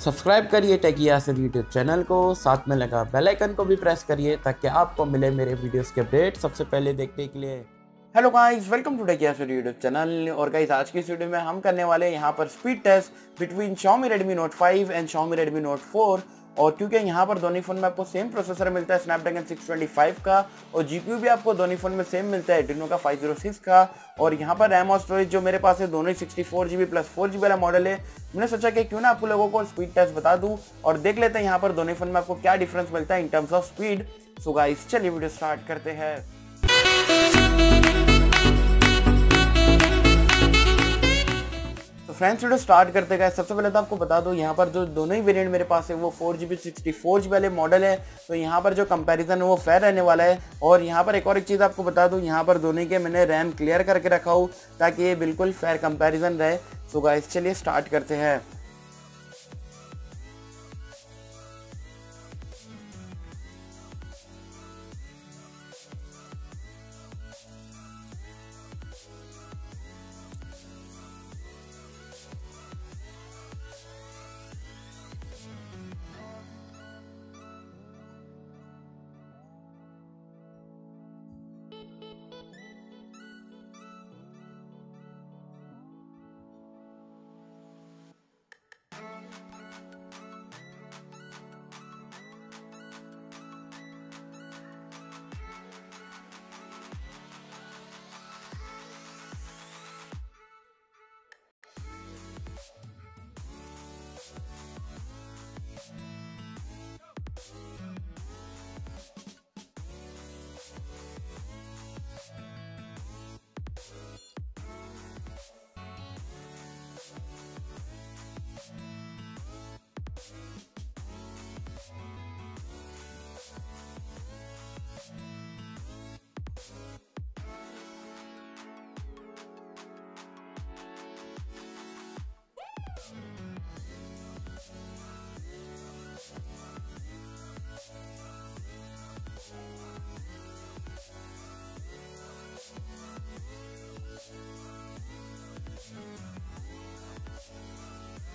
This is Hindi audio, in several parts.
सब्सक्राइब करिए टेकिया से यूट्यूब चैनल को। साथ में लगा बेल आइकन को भी प्रेस करिए ताकि आपको मिले मेरे वीडियोस के अपडेट सबसे पहले देखने के लिए। हेलो गाइस वेलकम टू टेकिया से यूट्यूब चैनल और गाइस आज की वीडियो में हम करने वाले हैं यहाँ पर speed test between Xiaomi Redmi Note five and Xiaomi Redmi Note 4 और क्योंकि यहाँ पर दोनों फ़ोन में आपको सेम प्रोसेसर मिलता है स्नैपड्रैगन 625 का, और जीपीयू भी आपको दोनों फ़ोन में सेम मिलता है एड्रीनो का 506 का, और यहाँ पर रैम और स्टोरेज जो मेरे पास है, दोनों sixty four GB plus four GB वाला मॉडल है। मैंने सोचा कि क्यों ना आपको लोगों को स्पीड टेस्ट बता दूँ, और देख लेते हैं यहाँ पर दोनों फ़ोन में आपको क्या डिफरेंस मिलता है in terms of speed so guys चलिए वीडियो स्टार्ट करते हैं। फ्रेंड्स, वीडियो स्टार्ट करते गए। सबसे पहले तो आपको बता दो, यहाँ पर जो दोनों ही वेरिएंट मेरे पास है, वो four G B sixty four G वाले मॉडल है। तो यहाँ पर जो कंपैरिजन है, वो फेयर रहने वाला है। और यहाँ पर एक और एक चीज़ आपको बता दूँ, यहाँ पर दोनों के मैंने रैम क्लियर करके रखा हूँ, ताकि ये बिल्कुल फेयर कंपेरिजन रहे। सो गाइस चलिए स्टार्ट करते हैं।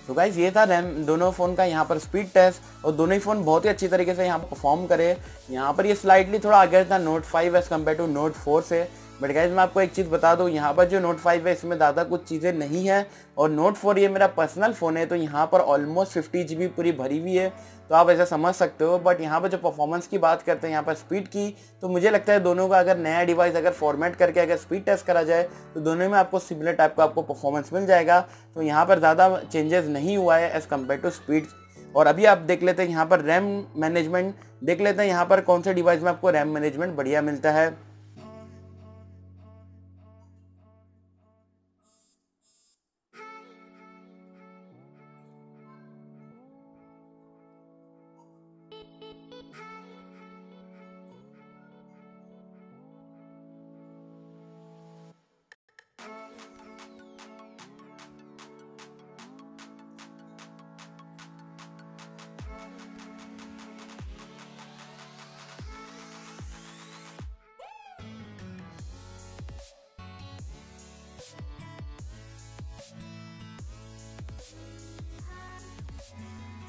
तो गाइज़ ये था रैम, दोनों फ़ोन का यहाँ पर स्पीड टेस्ट और दोनों ही फ़ोन बहुत ही अच्छी तरीके से यहाँ परफॉर्म करे। यहाँ पर ये स्लाइटली थोड़ा आगे था Note five as compare to Note four से। बट गाइज़ मैं आपको एक चीज़ बता दूँ, यहाँ पर जो नोट फाइव है, इसमें ज़्यादा कुछ चीज़ें नहीं है। और नोट फोर ये मेरा पर्सनल फ़ोन है तो यहाँ पर ऑलमोस्ट फिफ्टी जी पूरी भरी हुई है। तो आप ऐसा समझ सकते हो बट यहाँ पर जो परफॉर्मेंस की बात करते हैं, यहाँ पर स्पीड की तो मुझे लगता है दोनों का अगर नया डिवाइस अगर फॉर्मेट करके अगर स्पीड टेस्ट करा जाए तो दोनों में आपको सिमिलर टाइप का आपको परफॉर्मेंस मिल जाएगा। तो यहाँ पर ज़्यादा चेंजेस नहीं हुआ है एज़ कंपेयर टू स्पीड और अभी आप देख लेते हैं, यहाँ पर रैम मैनेजमेंट देख लेते हैं, यहाँ पर कौन से डिवाइस में आपको रैम मैनेजमेंट बढ़िया मिलता है।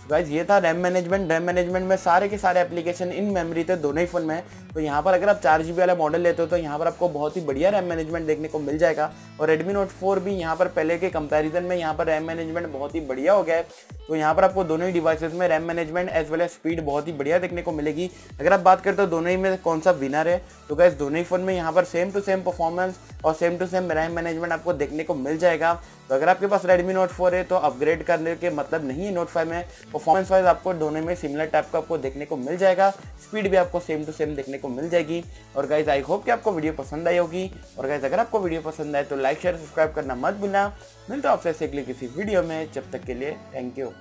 गाइज़ ये था रैम मैनेजमेंट रैम मैनेजमेंट में सारे के सारे एप्लीकेशन इन मेमोरी थे, दोनों ही फ़ोन में तो यहाँ पर अगर आप चार जी वाला मॉडल लेते हो तो यहाँ पर आपको बहुत ही बढ़िया रैम मैनेजमेंट देखने को मिल जाएगा। और Redmi Note 4 भी यहाँ पर पहले के कंपैरिजन में यहाँ पर रैम मैनेजमेंट बहुत ही बढ़िया हो गया है। तो यहाँ पर आपको दोनों ही डिवाइसेस में RAM management as well as speed बहुत ही बढ़िया देखने को मिलेगी। अगर आप बात करते हो, दोनों ही में कौन सा विनर है? तो गैस दोनों ही फ़ोन में यहाँ पर सेम टू सेम परफॉर्मेंस और same to same RAM management आपको देखने को मिल जाएगा। तो अगर आपके पास Redmi Note 4 है तो अपग्रेड करने के मतलब नहीं है Note 5 में। परफॉर्मेंस वाइज आपको दोनों में सिमिलर टाइप का आपको देखने को मिल जाएगा। स्पीड भी आपको सेम टू सेम देखने को मिल जाएगी। और गाइज़ आई होप कि आपको वीडियो पसंद आई होगी। और गाइज़ अगर आपको वीडियो पसंद आए तो लाइक शेयर सब्सक्राइब करना मत भूलना। मिलता आपसे अगली किसी वीडियो में। जब तक के लिए थैंक यू